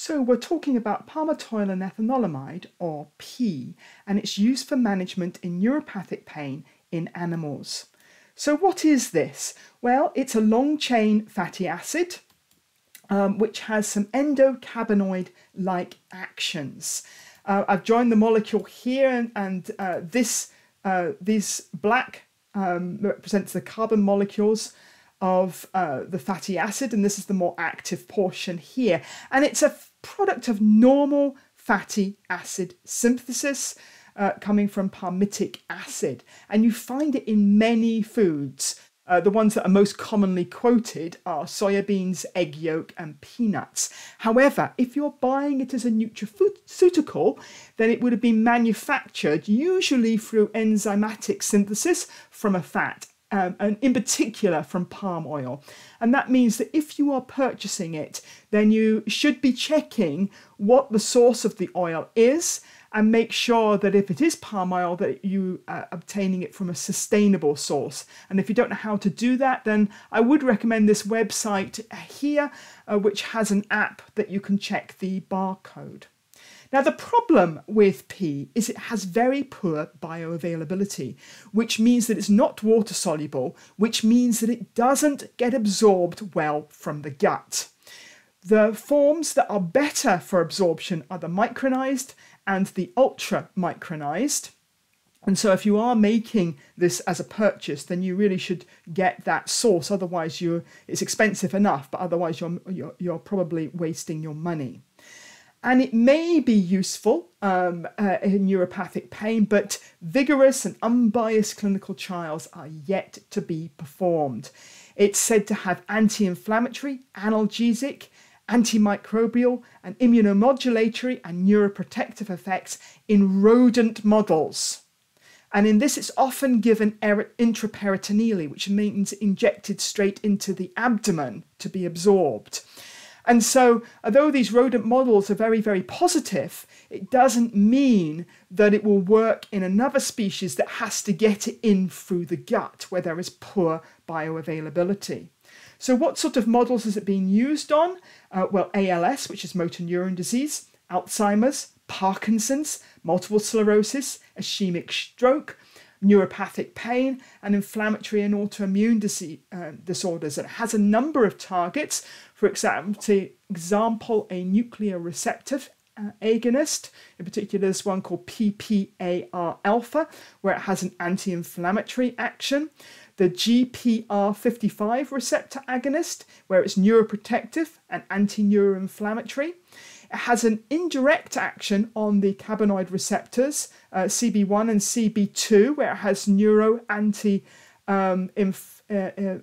So we're talking about palmitoyl ethanolamide, or PEA, and its used for management in neuropathic pain in animals. So what is this? Well, it's a long-chain fatty acid, um, which has some endocannabinoid-like actions. Uh, I've joined the molecule here, and, and uh, this uh, this black um, represents the carbon molecules of uh, the fatty acid, and this is the more active portion here. And it's a product of normal fatty acid synthesis uh, coming from palmitic acid. And you find it in many foods. Uh, the ones that are most commonly quoted are soybeans, egg yolk, and peanuts. However, if you're buying it as a nutraceutical, then it would have been manufactured usually through enzymatic synthesis from a fat um, and in particular from palm oil. And that means that if you are purchasing it, then you should be checking what the source of the oil is and make sure that if it is palm oil that you are obtaining it from a sustainable source and if you don't know how to do that then i would recommend this website here uh, which has an app that you can check the barcode now, the problem with PEA is it has very poor bioavailability, which means that it's not water soluble, which means that it doesn't get absorbed well from the gut. The forms that are better for absorption are the micronized and the ultra micronized. And so, if you are making this as a purchase, then you really should get that source. Otherwise, you it's expensive enough, but otherwise you're, you're, you're probably wasting your money and it may be useful um, uh, in neuropathic pain, but vigorous and unbiased clinical trials are yet to be performed. It's said to have anti inflammatory, analgesic, antimicrobial, and immunomodulatory and neuroprotective effects in rodent models. And in this, it's often given intraperitoneally, which means injected straight into the abdomen to be absorbed. And so, although these rodent models are very, very positive, it doesn't mean that it will work in another species that has to get it in through the gut where there is poor bioavailability. So, what sort of models is it being used on? Uh, well, ALS, which is motor neuron disease, Alzheimer's, Parkinson's, multiple sclerosis, ischemic stroke, neuropathic pain, and inflammatory and autoimmune disease, uh, disorders. It has a number of targets, for example, example a nuclear receptor uh, agonist. In particular, this one called PPAR alpha, where it has an anti inflammatory action. The GPR55 receptor agonist, where it's neuroprotective and anti neuroinflammatory. It has an indirect action on the cannabinoid receptors, uh, CB1 and CB2, where it has neuro anti um, inf- uh, uh,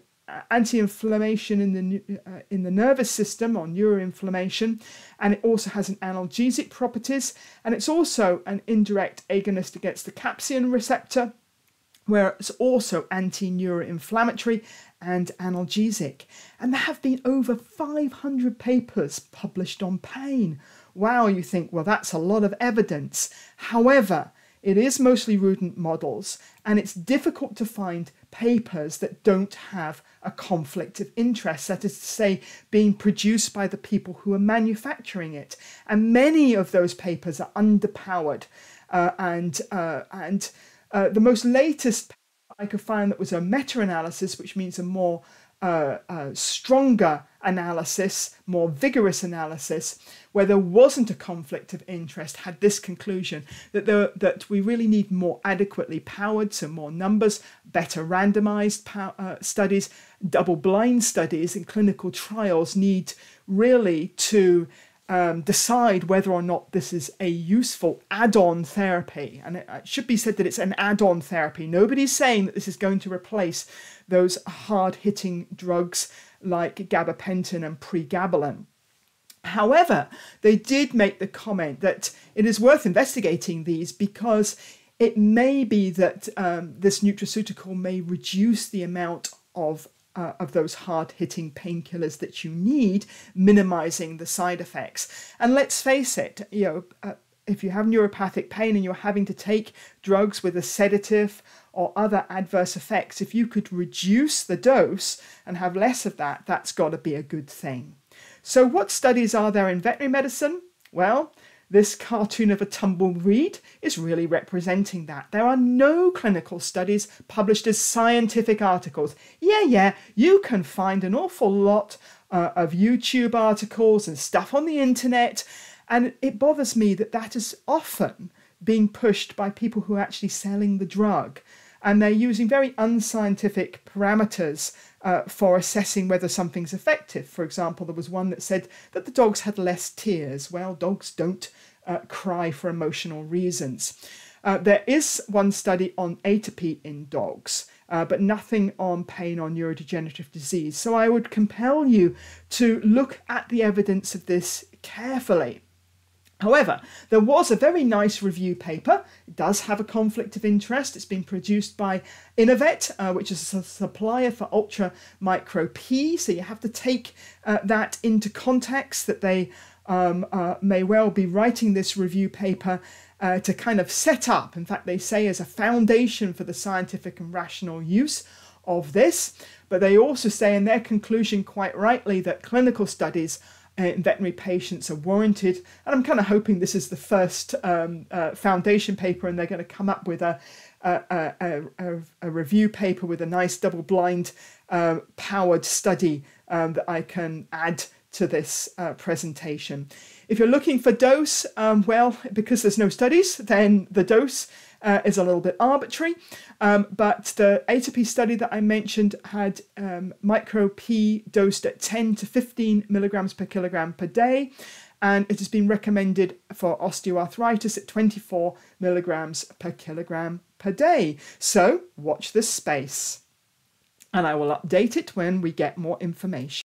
anti-inflammation in the uh, in the nervous system or neuroinflammation and it also has an analgesic properties and it's also an indirect agonist against the capsaicin receptor where it's also anti-neuroinflammatory and analgesic. And there have been over 500 papers published on pain. Wow, you think, well, that's a lot of evidence. However, it is mostly rodent models, and it's difficult to find papers that don't have a conflict of interest, that is to say, being produced by the people who are manufacturing it. And many of those papers are underpowered uh, and uh, and uh, the most latest I could find that was a meta analysis, which means a more uh, uh, stronger analysis, more vigorous analysis, where there wasn't a conflict of interest, had this conclusion that there, that we really need more adequately powered, so more numbers, better randomized uh, studies, double-blind studies, and clinical trials need really to um, decide whether or not this is a useful add on therapy. And it, it should be said that it's an add on therapy. Nobody's saying that this is going to replace those hard hitting drugs like gabapentin and pregabalin. However, they did make the comment that it is worth investigating these because it may be that um, this nutraceutical may reduce the amount of uh, of those hard hitting painkillers that you need, minimizing the side effects. And let's face it, you know, uh, if you have neuropathic pain and you're having to take drugs with a sedative or other adverse effects, if you could reduce the dose and have less of that, that's got to be a good thing. So, what studies are there in veterinary medicine? Well, this cartoon of a tumbleweed is really representing that. There are no clinical studies published as scientific articles. Yeah, yeah, you can find an awful lot uh, of YouTube articles and stuff on the internet, and it bothers me that that is often being pushed by people who are actually selling the drug. And they're using very unscientific parameters uh, for assessing whether something's effective. For example, there was one that said that the dogs had less tears. Well, dogs don't uh, cry for emotional reasons. Uh, there is one study on atopy in dogs, uh, but nothing on pain or neurodegenerative disease. So I would compel you to look at the evidence of this carefully. However, there was a very nice review paper. It does have a conflict of interest. It's been produced by Innovet, uh, which is a supplier for Ultra Micro PEA. So you have to take uh, that into context that they um, uh, may well be writing this review paper uh, to kind of set up, in fact, they say as a foundation for the scientific and rational use of this. But they also say in their conclusion, quite rightly, that clinical studies in veterinary patients are warranted. And I'm kind of hoping this is the first um, uh, foundation paper and they're going to come up with a, a, a, a, a review paper with a nice double blind uh, powered study um, that I can add to this uh, presentation. If you're looking for dose, um, well, because there's no studies, then the dose uh, is a little bit arbitrary. Um, but the atopy study that I mentioned had um, micro PEA dosed at 10 to 15 milligrams per kilogram per day, and it has been recommended for osteoarthritis at 24 milligrams per kilogram per day. So watch this space, and I will update it when we get more information.